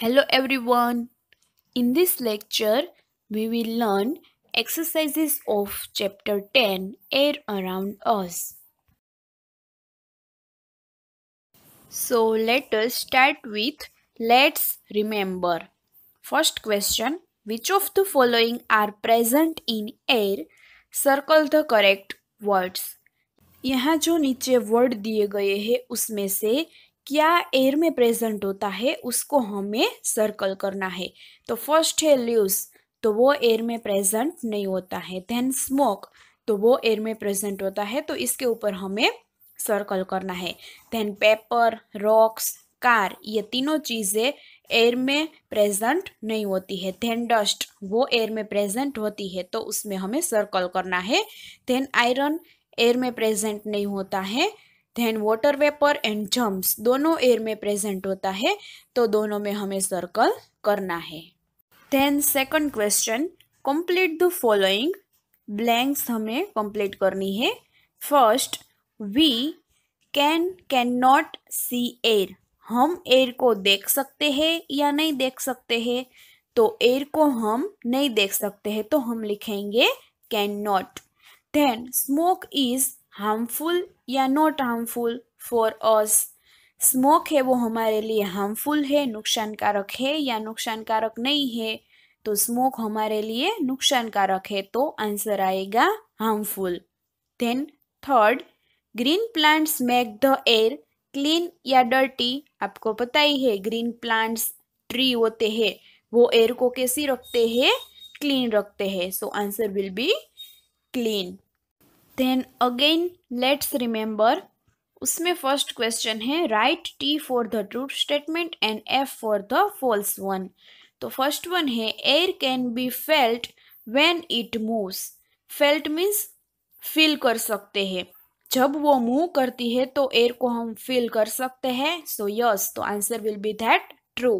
Hello everyone. In this lecture, we will learn exercises of chapter 10 Air Around Us. So let us start with Let's Remember. First question Which of the following are present in air? Circle the correct words. यहाँ जो नीचे word दिए गए हैं उसमें से क्या air में प्रेजेंट होता है, उसको हमें सर्कल करना है। तो फ़र्स्ट है ल्यूस तो वो एयर में प्रेजेंट नहीं होता है। देन स्मोक तो वो एयर में प्रेजेंट होता है तो इसके ऊपर हमें सर्कल करना है। देन पेपर रॉक्स कार ये तीनों चीज़ें एयर में प्रेजेंट नहीं होती है। देन डस्ट वो एयर में प्रेजेंट होती है तो उसमें हमें सर्कल करना है। देन आयरन एयर में प्रेजेंट नहीं होता है। Then water vapour and jumps दोनों एयर में प्रेजेंट होता है तो दोनों में हमें सर्कल करना है। Then second question complete the following blanks हमें कंप्लीट करनी है। First we can can not see air हम एयर को देख सकते हैं या नहीं देख सकते हैं? तो एयर को हम नहीं देख सकते हैं तो हम लिखेंगे can not then smoke is harmful या not harmful for us smoke है वो हमारे लिए हार्मफुल है, नुकसानकारक है या नुकसानकारक नहीं है तो स्मोक हमारे लिए नुकसानकारक है तो आंसर आएगा harmful then third green plants make the air clean या डर्टी आपको पता ही है ग्रीन प्लांट्स ट्री होते हैं, वो एयर को कैसी रखते हैं? क्लीन रखते हैं so answer will be clean then again let's remember उसमें फ़र्स्ट क्वेश्चन है right T for the truth statement and F for the false one तो फ़र्स्ट वन है air can be felt when it moves felt means feel कर सकते हैं। जब वो move करती है तो एयर को हम फील कर सकते हैं। सो यस तो answer will be that true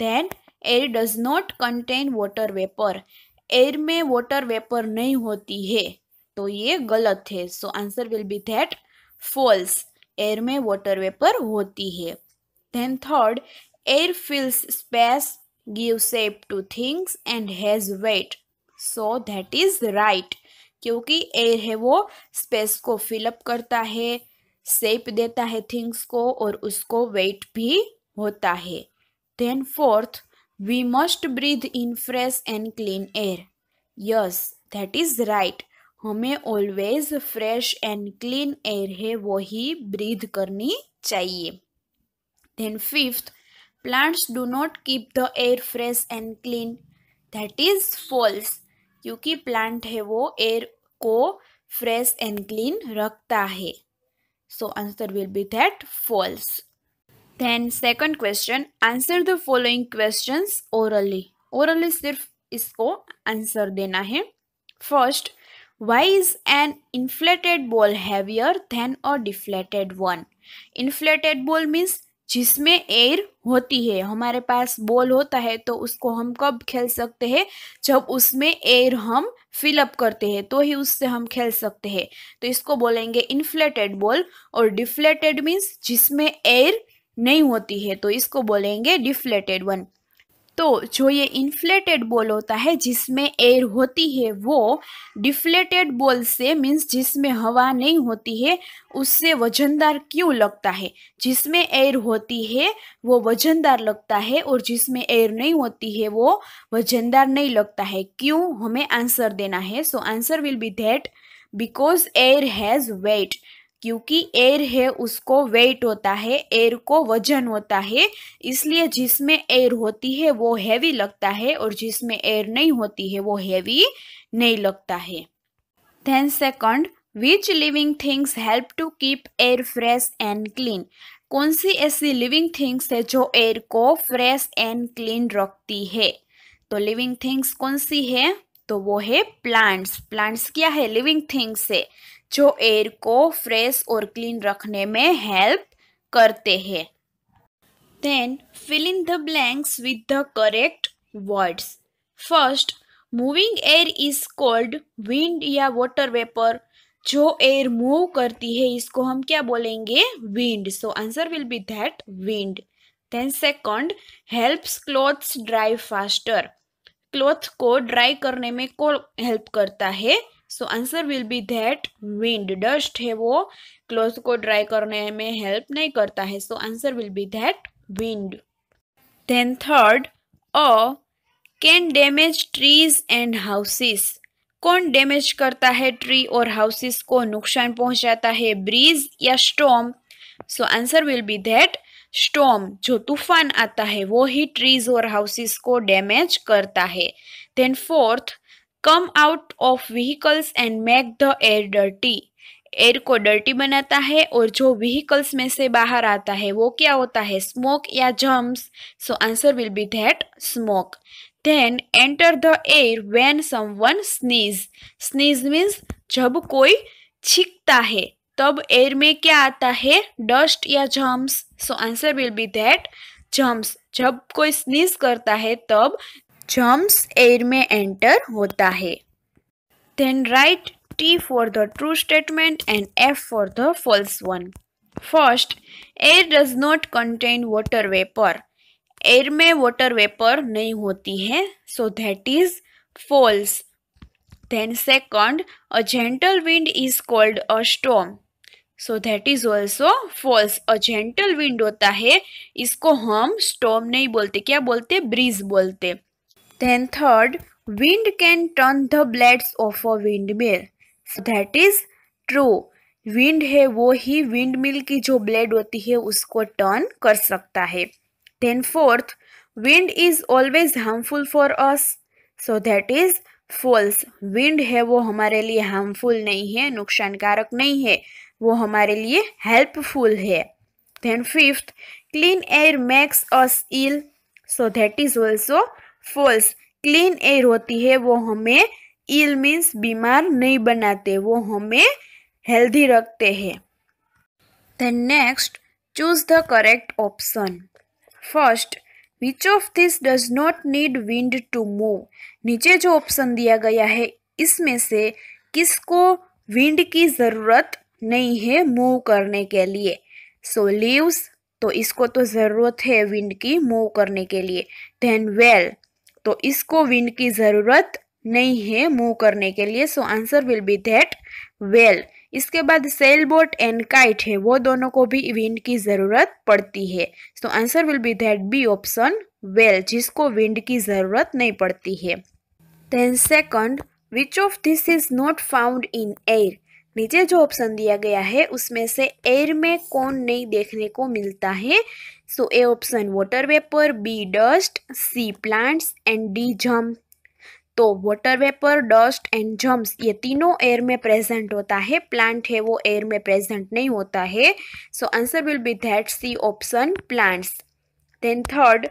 then air does not contain water vapour air में वाटर वेपर नहीं होती है। तो ये गलत है। So answer will be that false air में वाटर वेपर होती है। Then third air fills space give shape to things and has weight so that is right क्योंकि एयर है वो स्पेस को फिलअप करता है शेप देता है थिंग्स को और उसको वेट भी होता है। Then fourth we must breathe in fresh and clean air yes that is right हमें always fresh and clean air है वो ही करनी चाहिए। Then fifth plants do not keep the air fresh and clean that is false क्योंकि plant है वो air को फ्रेश एंड क्लीन रखता है। So answer will be that false then second question answer the following questions orally orally सिर्फ़ इसको answer देना है। First Why is an inflated ball heavier than a deflated one? Inflated ball means जिसमें air होती है। हमारे पास ball होता है तो उसको हम कब खेल सकते हैं? जब उसमें एयर हम फिलअप करते हैं तो ही उससे हम खेल सकते हैं। तो इसको बोलेंगे इन्फ्लेटेड बॉल और डिफ्लेटेड मीन्स जिसमें एयर नहीं होती है तो इसको बोलेंगे डिफ्लेटेड वन तो जो ये इन्फ्लेटेड बॉल होता है, जिसमें एयर होती है, वो डिफ्लेटेड बॉल से मीन्स जिसमें हवा नहीं होती है, उससे वजनदार क्यों लगता है? जिसमें एयर होती है, वो वजनदार लगता है और जिसमें एयर नहीं होती है, वो वजनदार नहीं लगता है। क्यों? हमें आंसर देना है। So answer will be that because air has weight क्योंकि एयर है, उसको वेट होता है एयर को वज़न होता है, इसलिए जिसमें एयर होती है, वो हैवी लगता है और जिसमें एयर नहीं होती है, वो हैवी नहीं लगता है। Then second which living things help to keep air fresh and clean कौन सी ऐसी लिविंग थिंग्स है जो एयर को फ्रेश एंड क्लीन रखती है? तो लिविंग थिंग्स कौन सी है? तो वो है प्लांट्स प्लांट्स क्या है? लिविंग थिंग्स है। जो एयर को फ्रेश और क्लीन रखने में हेल्प करते हैं। Then fill in the blanks with the correct words first moving air is called wind या वाटर वेपर जो एयर मूव करती है, इसको हम क्या बोलेंगे? Wind so answer will be that wind then second helps clothes dry faster cloth को dry करने में कौन हेल्प करता है? So answer will be that wind dust है वो. क्लोथ को ड्राई करने में हेल्प नहीं करता है. So answer will be that wind then third a can damage trees and houses कौन डैमेज करता है ट्री और हाउसेस को? नुकसान पहुंचाता है ब्रीज या storm so answer will be that storm जो तूफ़ान आता है, वो ही ट्रीज और हाउसेस को डैमेज करता है. Then fourth come out of vehicles and make the air dirty air को डर्टी बनाता है और जो व्हीकल्स में से बाहर आता है, वो क्या होता है? स्मोक या germs so answer will be that smoke then enter the air when someone sneeze sneeze means जब कोई छींकता है, तब एयर में क्या आता है? डस्ट या germs so answer will be that germs जब कोई स्नीज करता है, तब जम्स एयर में एंटर होता है. Then write T for the true statement and F for the false one first air does not contain water vapour air में water vapour नहीं होती है so that is false then second a gentle wind is called a storm so that is also false a gentle wind होता है, इसको हम storm नहीं बोलते, क्या बोलते? ब्रीज बोलते. Then third wind can turn the blades of a windmill so that is true wind है वो ही विंड मिल की जो ब्लेड होती है उसको टर्न कर सकता है। Then fourth, wind is always harmful for us. So that is false. Wind है वो हमारे लिए हार्मफुल नहीं है नुकसानकारक नहीं है। वो हमारे लिए हेल्पफुल है। Then fifth clean air makes us ill so that is also false. Clean air होती है वो हमें इल मीन्स बीमार नहीं बनाते वो हमें हेल्दी रखते हैं। Then next choose the correct option first which of this does not need wind to move नीचे जो ऑप्शन दिया गया है इसमें से किसको विंड की ज़रूरत नहीं है मूव करने के लिए? सो so, लीव्स तो इसको तो ज़रूरत है विंड की मूव करने के लिए। देन वेल तो इसको विंड की ज़रूरत नहीं है मूव करने के लिए so answer will be that well इसके बाद सेल बोट एंड काइट है, वो दोनों को भी विंड की ज़रूरत पड़ती है. So answer will be that B option well जिसको विंड की ज़रूरत नहीं पड़ती है. Then second which of this is not found in air नीचे जो ऑप्शन दिया गया है, उसमें से एयर में कौन नहीं देखने को मिलता है? So A option water vapour B dust C plants and D germs तो water vapour dust and germs ये तीनों एयर में प्रेजेंट होता है। प्लांट है वो एयर में प्रेजेंट नहीं होता है। So answer will be that C option plants then third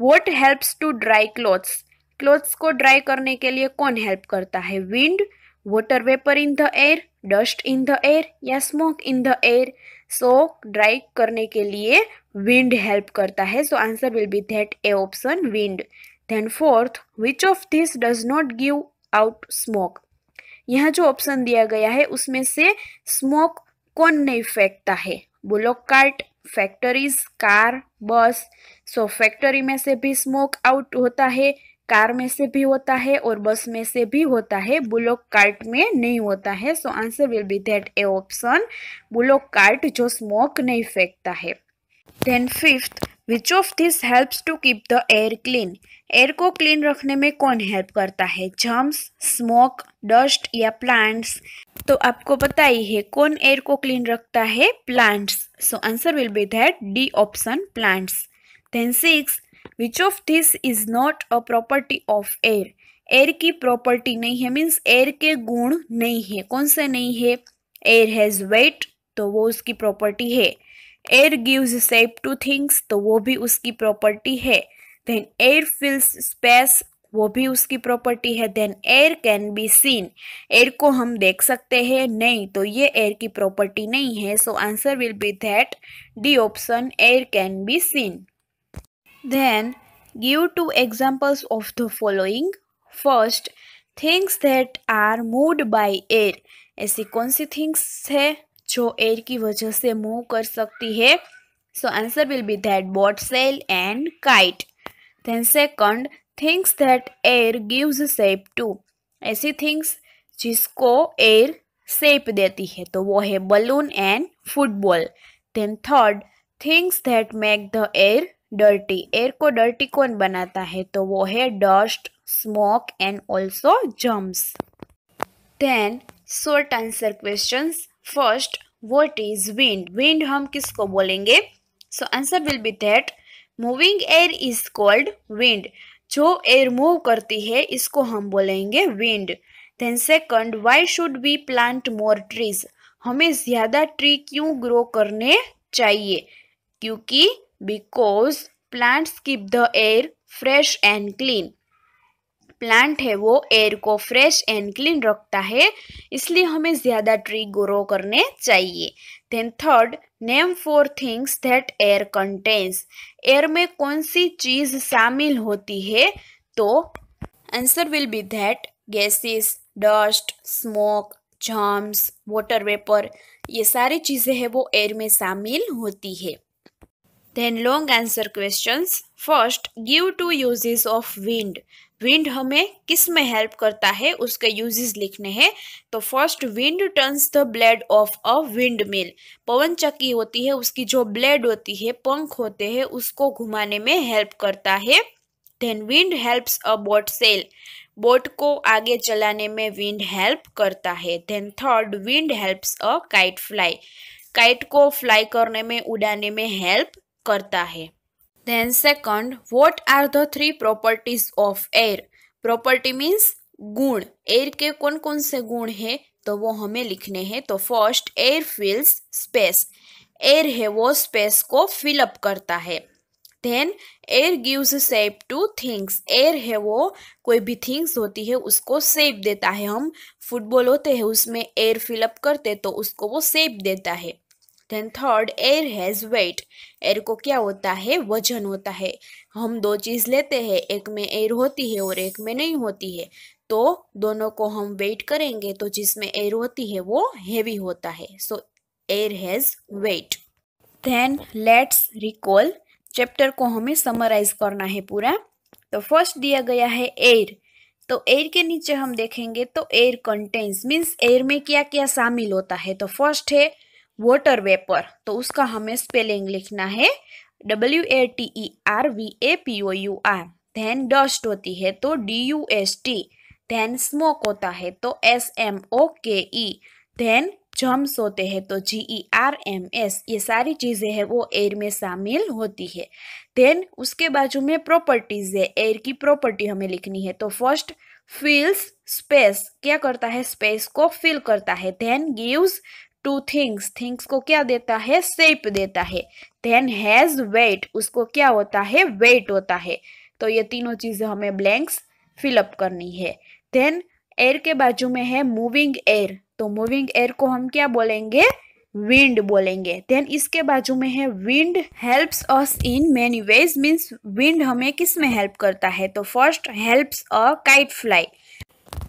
what helps to dry clothes clothes को ड्राई करने के लिए कौन हेल्प करता है? Wind water vapour in the air dust in the air या smoke in the air. So, dry करने के लिए विंड हेल्प करता है। So, answer will be that A option wind. Then fourth, which of this does not give out smoke? यहाँ जो option दिया गया है, उसमें से स्मोक कौन नहीं फेंकता है? बुलोक कार्ट फैक्ट्रीज, कार, बस सो फैक्ट्री में से भी स्मोक आउट होता है कार में से भी होता है और बस में से भी होता है। बुलोक कार्ट में नहीं होता है। So answer will be that A option bullock cart जो स्मोक नहीं फेंकता है। Then fifth which of this helps to keep the air clean air को क्लीन रखने में कौन हेल्प करता है? जम्स स्मोक डस्ट या प्लांट्स तो आपको पता ही है कौन एयर को क्लीन रखता है? Plants so answer will be that D option plants then six which of this is not a property of air air की प्रॉपर्टी नहीं है मीन्स एयर के गुण नहीं है। कौन से नहीं है? एयर हैज़ वेट तो वो उसकी प्रॉपर्टी है। Air gives shape to things तो वो भी उसकी प्रॉपर्टी है। देन एयर फिल्स स्पेस वो भी उसकी प्रॉपर्टी है। Then air can be seen air को हम देख सकते हैं? नहीं तो ये एयर की प्रॉपर्टी नहीं है। So answer will be that D option air can be seen then give two examples of the following first things that are moved by air ऐसी कौन सी थिंग्स है जो एयर की वजह से मूव कर सकती है So answer will be that boat, sail and kite. Then second, things that air gives shape to. ऐसी थिंग्स जिसको एयर शेप देती है तो वो है balloon and football then third things that make the air dirty air को dirty कौन बनाता है? तो वो है dust smoke and also germs then short answer question first what is wind wind हम किसको बोलेंगे? So answer will be that moving air is called wind जो एयर मूव करती है, इसको हम बोलेंगे wind then second why should we plant more trees हमें ज़्यादा ट्री क्यों ग्रो करने चाहिए? क्योंकि because plants keep the air fresh and clean plant है वो एयर को फ्रेश एंड क्लीन रखता है, इसलिए हमें ज़्यादा ट्री ग्रो करने चाहिए। Then third name four things that air contains air में कौन सी चीज़ शामिल होती है? तो answer will be that gases dust smoke germs water vapour ये सारी चीज़ें हैं वो एयर में शामिल होती है। Then long answer questions first give two uses of wind wind हमें किसमें हेल्प करता है? उसके यूजेस लिखने हैं। तो first wind turns the blade of a windmill पवन चक्की होती है, उसकी जो ब्लेड होती है, पंख होते हैं, उसको घुमाने में हेल्प करता है। Then wind helps a boat sail boat को आगे चलाने में विंड हेल्प करता है। Then third wind helps a kite fly kite को फ्लाई करने में, उड़ाने में हेल्प करता है। Then second what are the three properties of air property means गुण। एयर के कौन कौन से गुण है? तो वो हमें लिखने हैं। तो first air fills space air है वो स्पेस को फिलअप करता है। Then air gives shape to things air है वो कोई भी थिंग्स होती है, उसको शेप देता है। हम फुटबॉल होते हैं, उसमें एयर फिलअप करते तो उसको वो शेप देता है। Then third air has weight air को क्या होता है? वज़न होता है। हम दो चीज़ लेते हैं, एक में एयर होती है और एक में नहीं होती है। तो दोनों को हम वेट करेंगे तो जिसमें एयर होती है वो हेवी होता है। So air has weight then let's recall chapter को हमें समराइज करना है पूरा। तो फ़र्स्ट दिया गया है एयर तो एयर के नीचे हम देखेंगे तो एयर कंटेन्स मीन्स एयर में क्या क्या शामिल होता है? तो फ़र्स्ट है वाटर वेपर तो उसका हमें स्पेलिंग लिखना है W A T E R V A P O U R then dust होती है तो D U S T then smoke होता है तो एस एम ओ के ई देन जम्स होते हैं तो G E R M S ये सारी चीज़ें हैं, वो एयर में शामिल होती है। देन उसके बाजू में प्रॉपर्टीज़ है एयर की प्रॉपर्टी हमें लिखनी है। तो फ़र्स्ट फिल्स स्पेस क्या करता है? स्पेस को फिल करता है। Then gives two things things को क्या देता है? शेप देता है। देन हैज़ वेट उसको क्या होता है? वेट होता है। तो ये तीनों चीज़ें हमें ब्लैंक्स फिलअप करनी है। देन एयर के बाजू में है मूविंग एयर तो मूविंग एयर को हम क्या बोलेंगे? विंड बोलेंगे। देन इसके बाजू में है wind helps us in many ways means wind हमें किसमें हेल्प करता है? तो first helps a kite fly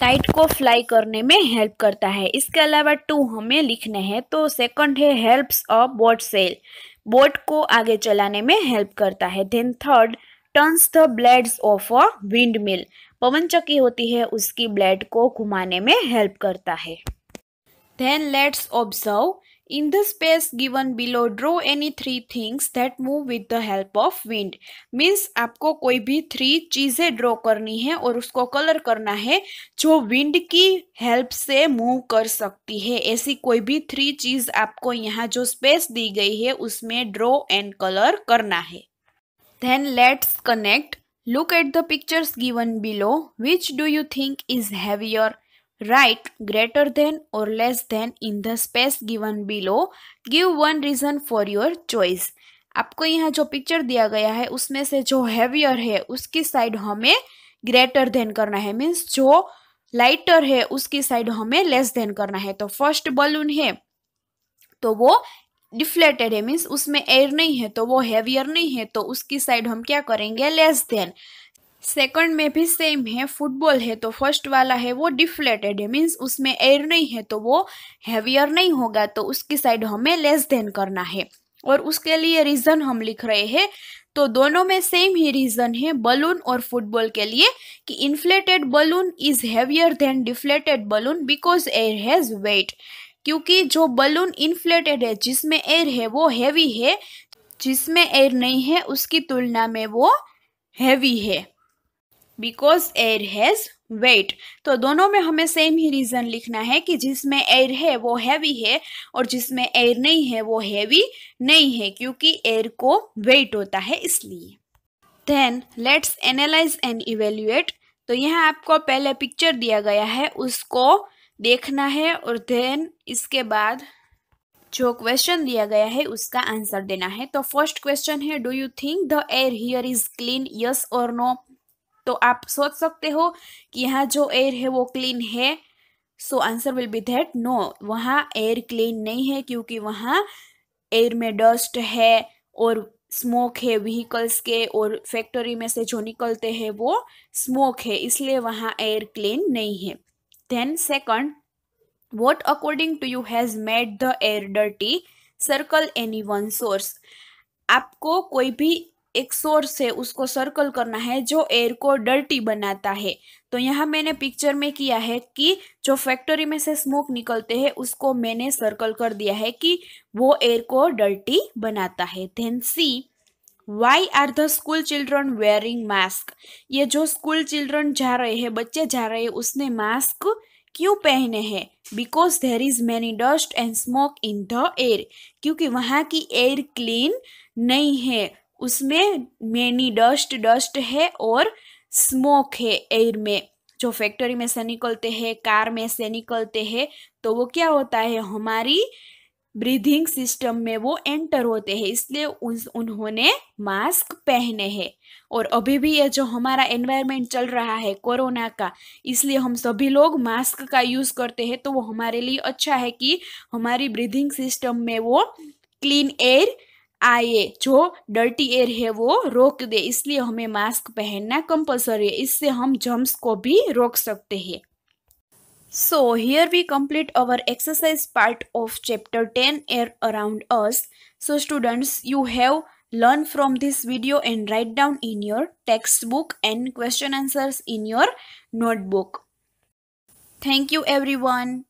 kite को फ्लाई करने में हेल्प करता है। इसके अलावा टू हमें लिखने हैं तो सेकंड है helps a boat sail boat को आगे चलाने में हेल्प करता है। Then third turns the blades of a windmill पवन चक्की होती है, उसकी ब्लेड को घुमाने में हेल्प करता है। Then let's observe In the space given below, draw any three things that move with the help of wind. Means आपको कोई भी थ्री चीज़ें ड्रॉ करनी है और उसको कलर करना है जो विंड की हेल्प से मूव कर सकती है। ऐसी कोई भी थ्री चीज़ आपको यहाँ जो स्पेस दी गई है उसमें ड्रॉ एंड कलर करना है। Then let's connect look at the pictures given below which do you think is heavier Write greater than or less than in the space given below. Give one reason for your choice. आपको यहाँ जो picture दिया गया है, उसमें से जो heavier है, उसकी साइड हमें ग्रेटर देन करना है मीन्स जो लाइटर है, उसकी साइड हमें लेस देन करना है तो फ़र्स्ट बलून है तो वो डिफ्लेटेड है मीन्स उसमें एयर नहीं है तो वो हैवियर नहीं है तो उसकी साइड हम क्या करेंगे लेस देन सेकंड में भी सेम है, फुटबॉल है तो फ़र्स्ट वाला है, वो डिफ्लेटेड है मीन्स उसमें एयर नहीं है तो वो हैवियर नहीं होगा तो उसकी साइड हमें लेस देन करना है। और उसके लिए रीज़न हम लिख रहे हैं तो दोनों में सेम ही रीज़न है बलून और फुटबॉल के लिए, कि inflated balloon is heavier than deflated balloon because air has weight क्योंकि जो बलून इन्फ्लेटेड है, जिसमें एयर है, वो हैवी है, जिसमें एयर नहीं है, उसकी तुलना में वो हैवी है। बिकॉज़ एयर हैज़ वेट तो दोनों में हमें सेम ही रीज़न लिखना है कि जिसमें एयर है, वो हैवी है और जिसमें एयर नहीं है, वो हैवी नहीं है, क्योंकि एयर को वेट होता है इसलिए। Then let's analyse and evaluate तो यहाँ आपको पहले पिक्चर दिया गया है, उसको देखना है और देन इसके बाद जो क्वेश्चन दिया गया है, उसका आंसर देना है। तो फ़र्स्ट क्वेश्चन है do you think the air here is clean yes और नो तो आप सोच सकते हो कि यहाँ जो एयर है वो क्लीन है। So answer will be that no वहाँ एयर क्लीन नहीं है क्योंकि वहाँ एयर में डस्ट है और स्मोक है व्हीकल्स के और फैक्ट्री में से जो निकलते हैं वो स्मोक है, इसलिए वहाँ एयर क्लीन नहीं है। Then second what according to you has made the air dirty circle any one source आपको कोई भी एक सोर्स है उसको सर्कल करना है, जो एयर को डर्टी बनाता है। तो यहाँ मैंने पिक्चर में किया है कि जो फैक्ट्री में से स्मोक निकलते हैं, उसको मैंने सर्कल कर दिया है कि वो एयर को डर्टी बनाता है। Then C why are the school children wearing mask ये जो स्कूल चिल्ड्रन जा रहे हैं, बच्चे जा रहे हैं, उसने मास्क क्यों पहने हैं? Because there is many dust and smoke in the air क्योंकि वहाँ की एयर क्लीन नहीं है। उसमें मेनी डस्ट डस्ट है और स्मोक है एयर में। जो फैक्ट्री में से निकलते हैं कार में से निकलते हैं तो वो क्या होता है? हमारी ब्रीथिंग सिस्टम में वो एंटर होते हैं इसलिए उन, उन्होंने मास्क पहने हैं। और अभी भी ये जो हमारा एनवायरनमेंट चल रहा है कोरोना का इसलिए हम सभी लोग मास्क का यूज़ करते हैं तो वो हमारे लिए अच्छा है कि हमारी ब्रीथिंग सिस्टम में वो क्लीन एयर आए जो डर्टी एयर है वो रोक दे, इसलिए हमें मास्क पहनना कंपलसरी है इससे हम जम्स को भी रोक सकते हैं so here we complete our exercise part of chapter ten air around us so students you have learn from this video and write down in your textbook and question answers in your notebook. Thank you, everyone.